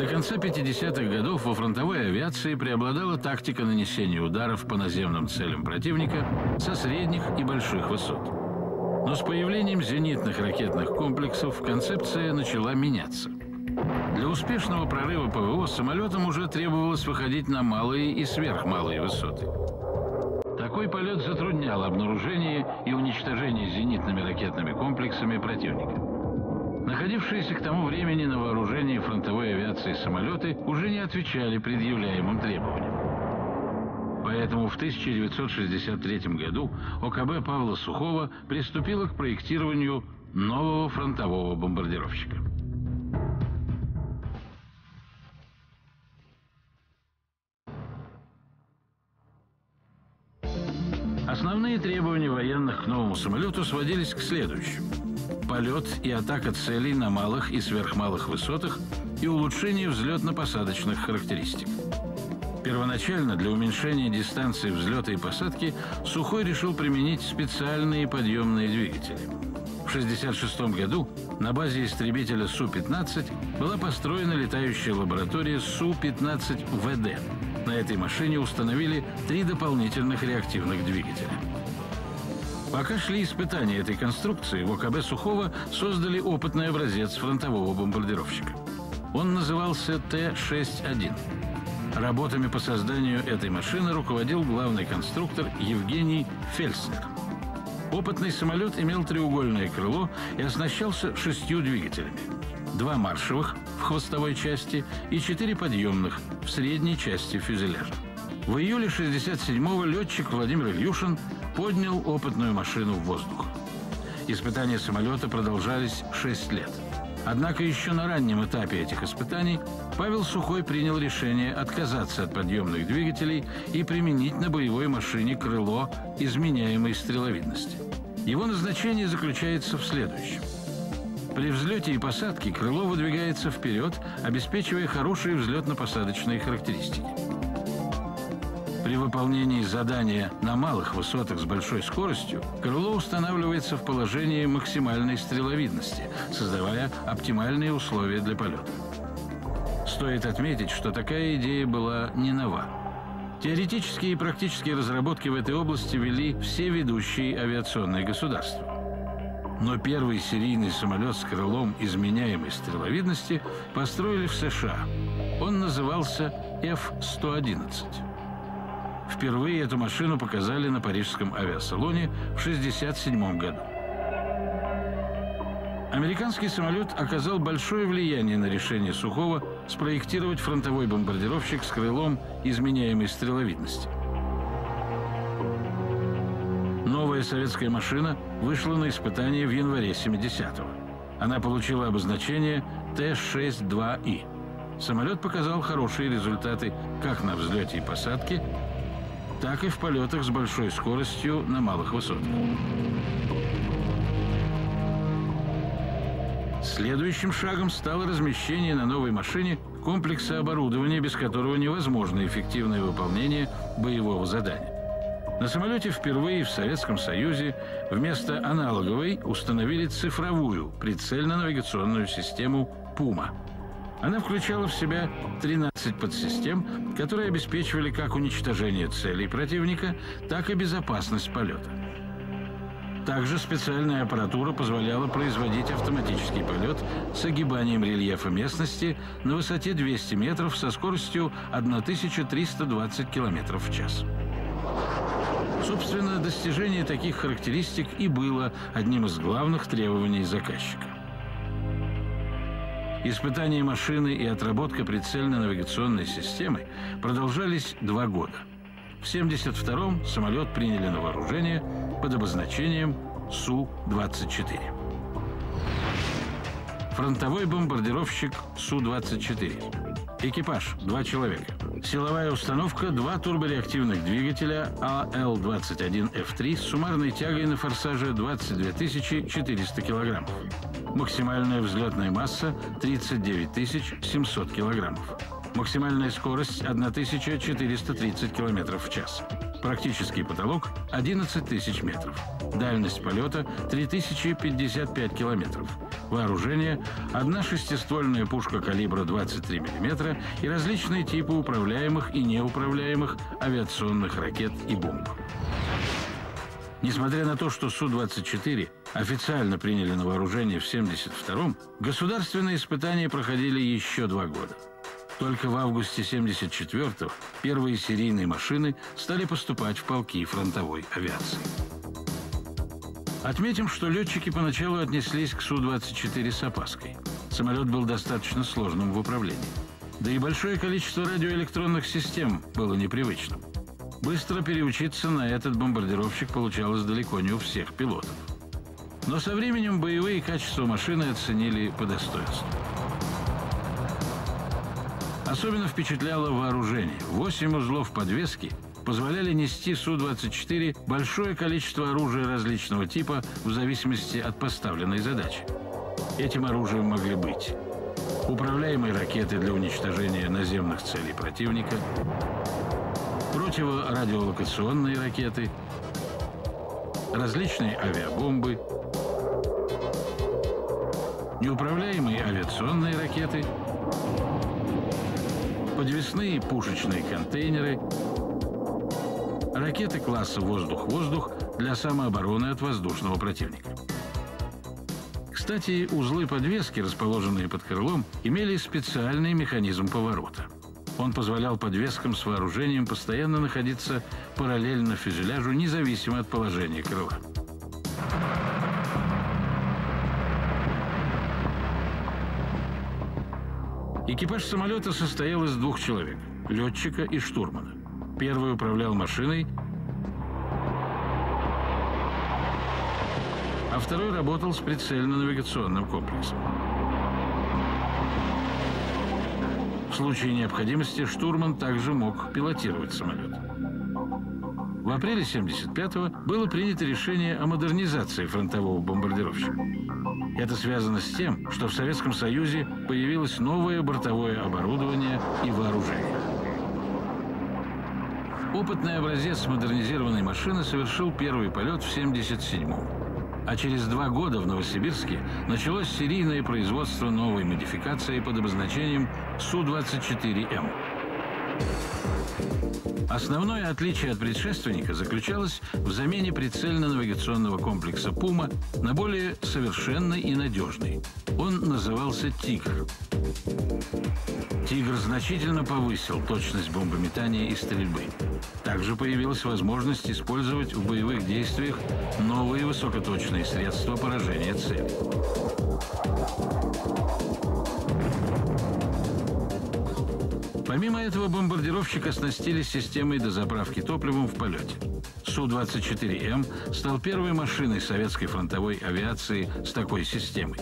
До конца 50-х годов во фронтовой авиации преобладала тактика нанесения ударов по наземным целям противника со средних и больших высот. Но с появлением зенитных ракетных комплексов концепция начала меняться. Для успешного прорыва ПВО самолетам уже требовалось выходить на малые и сверхмалые высоты. Такой полет затруднял обнаружение и уничтожение зенитными ракетными комплексами противника. Находившиеся к тому времени на вооружении фронтовой авиации самолеты уже не отвечали предъявляемым требованиям. Поэтому в 1963 году ОКБ Павла Сухого приступила к проектированию нового фронтового бомбардировщика. Основные требования военных к новому самолету сводились к следующему – полет и атака целей на малых и сверхмалых высотах и улучшение взлетно-посадочных характеристик. Первоначально для уменьшения дистанции взлета и посадки Сухой решил применить специальные подъемные двигатели. В 1966 году на базе истребителя Су-15 была построена летающая лаборатория Су-15ВД. На этой машине установили три дополнительных реактивных двигателя. Пока шли испытания этой конструкции, в ОКБ Сухого создали опытный образец фронтового бомбардировщика. Он назывался Т-61. Работами по созданию этой машины руководил главный конструктор Евгений Фельснер. Опытный самолет имел треугольное крыло и оснащался шестью двигателями. Два маршевых в хвостовой части и четыре подъемных в средней части фюзеляжа. В июле 67-го летчик Владимир Ильюшин поднял опытную машину в воздух. Испытания самолета продолжались 6 лет. Однако еще на раннем этапе этих испытаний Павел Сухой принял решение отказаться от подъемных двигателей и применить на боевой машине крыло изменяемой стреловидности. Его назначение заключается в следующем. При взлете и посадке крыло выдвигается вперед, обеспечивая хорошие взлетно-посадочные характеристики. При выполнении задания на малых высотах с большой скоростью крыло устанавливается в положении максимальной стреловидности, создавая оптимальные условия для полета. Стоит отметить, что такая идея была не нова. Теоретические и практические разработки в этой области вели все ведущие авиационные государства. Но первый серийный самолет с крылом изменяемой стреловидности построили в США. Он назывался F-111. Впервые эту машину показали на парижском авиасалоне в 1967 году. Американский самолет оказал большое влияние на решение Сухого спроектировать фронтовой бомбардировщик с крылом изменяемой стреловидности. Новая советская машина вышла на испытание в январе 70-го. Она получила обозначение Т-62И. Самолет показал хорошие результаты как на взлете и посадке, так и в полетах с большой скоростью на малых высотах. Следующим шагом стало размещение на новой машине комплекса оборудования, без которого невозможно эффективное выполнение боевого задания. На самолете впервые в Советском Союзе вместо аналоговой установили цифровую прицельно-навигационную систему «Пума». Она включала в себя 13 подсистем, которые обеспечивали как уничтожение целей противника, так и безопасность полета. Также специальная аппаратура позволяла производить автоматический полет с огибанием рельефа местности на высоте 200 метров со скоростью 1320 км в час. Собственно, достижение таких характеристик и было одним из главных требований заказчика. Испытания машины и отработка прицельно-навигационной системы продолжались два года. В 1972-м самолет приняли на вооружение под обозначением Су-24. Фронтовой бомбардировщик Су-24. Экипаж – два человека. Силовая установка – два турбореактивных двигателя АЛ-21Ф3 с суммарной тягой на форсаже 22 400 килограммов. Максимальная взлетная масса – 39 700 килограммов. Максимальная скорость – 1430 километров в час. Практический потолок – 11 тысяч метров. Дальность полета – 3055 километров. Вооружение – одна шестиствольная пушка калибра 23 мм и различные типы управляемых и неуправляемых авиационных ракет и бомб. Несмотря на то, что Су-24 официально приняли на вооружение в 1972-м, государственные испытания проходили еще два года – только в августе 74-го первые серийные машины стали поступать в полки фронтовой авиации. Отметим, что летчики поначалу отнеслись к Су-24 с опаской. Самолет был достаточно сложным в управлении. Да и большое количество радиоэлектронных систем было непривычным. Быстро переучиться на этот бомбардировщик получалось далеко не у всех пилотов. Но со временем боевые качества машины оценили по достоинству. Особенно впечатляло вооружение. Восемь узлов подвески позволяли нести Су-24 большое количество оружия различного типа в зависимости от поставленной задачи. Этим оружием могли быть управляемые ракеты для уничтожения наземных целей противника, противорадиолокационные ракеты, различные авиабомбы, неуправляемые авиационные ракеты – подвесные пушечные контейнеры, ракеты класса «Воздух-воздух» для самообороны от воздушного противника. Кстати, узлы подвески, расположенные под крылом, имели специальный механизм поворота. Он позволял подвескам с вооружением постоянно находиться параллельно фюзеляжу, независимо от положения крыла. Экипаж самолета состоял из двух человек – летчика и штурмана. Первый управлял машиной, а второй работал с прицельно-навигационным комплексом. В случае необходимости штурман также мог пилотировать самолет. В апреле 1975-го было принято решение о модернизации фронтового бомбардировщика. Это связано с тем, что в Советском Союзе появилось новое бортовое оборудование и вооружение. Опытный образец модернизированной машины совершил первый полет в 1977-м. А через два года в Новосибирске началось серийное производство новой модификации под обозначением Су-24М. Основное отличие от предшественника заключалось в замене прицельно-навигационного комплекса «Пума» на более совершенный и надежный. Он назывался «Тигр». «Тигр» значительно повысил точность бомбометания и стрельбы. Также появилась возможность использовать в боевых действиях новые высокоточные средства поражения цели. Помимо этого, бомбардировщик оснастили системой дозаправки топливом в полете. Су-24М стал первой машиной советской фронтовой авиации с такой системой.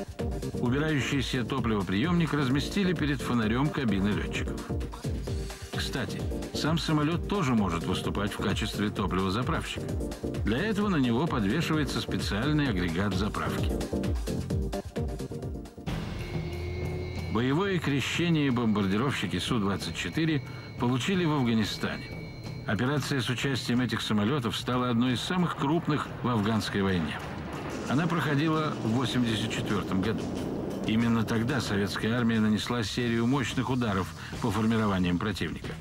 Убирающийся топливоприемник разместили перед фонарем кабины летчиков. Кстати, сам самолет тоже может выступать в качестве топливозаправщика. Для этого на него подвешивается специальный агрегат заправки. Боевое крещение бомбардировщики Су-24 получили в Афганистане. Операция с участием этих самолетов стала одной из самых крупных в афганской войне. Она проходила в 1984 году. Именно тогда советская армия нанесла серию мощных ударов по формированиям противника –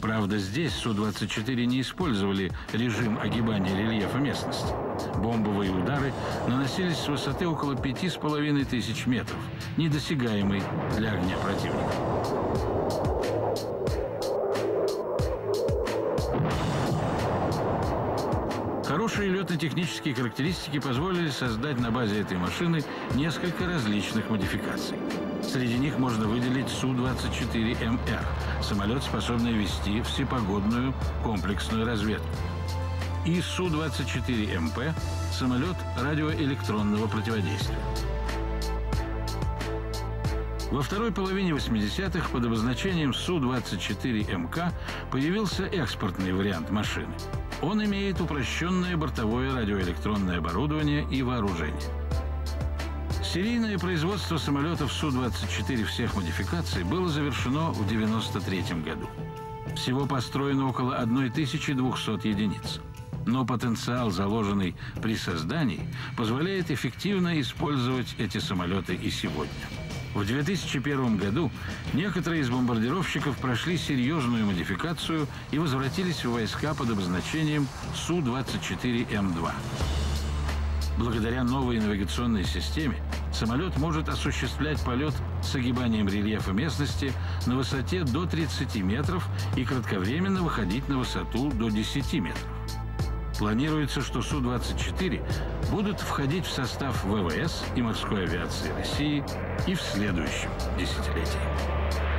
Правда, здесь Су-24 не использовали режим огибания рельефа местности. Бомбовые удары наносились с высоты около пяти с половиной тысяч метров, недосягаемой для огня противника. Хорошие летно-технические характеристики позволили создать на базе этой машины несколько различных модификаций. Среди них можно выделить Су-24МР, самолет, способный вести всепогодную комплексную разведку. И Су-24МП, самолет радиоэлектронного противодействия. Во второй половине 80-х под обозначением Су-24МК появился экспортный вариант машины. Он имеет упрощенное бортовое радиоэлектронное оборудование и вооружение. Серийное производство самолетов Су-24 всех модификаций было завершено в 1993 году. Всего построено около 1200 единиц. Но потенциал, заложенный при создании, позволяет эффективно использовать эти самолеты и сегодня. В 2001 году некоторые из бомбардировщиков прошли серьезную модификацию и возвратились в войска под обозначением Су-24М2. Благодаря новой навигационной системе самолет может осуществлять полет с огибанием рельефа местности на высоте до 30 метров и кратковременно выходить на высоту до 10 метров. Планируется, что Су-24 будут входить в состав ВВС и морской авиации России и в следующем десятилетии.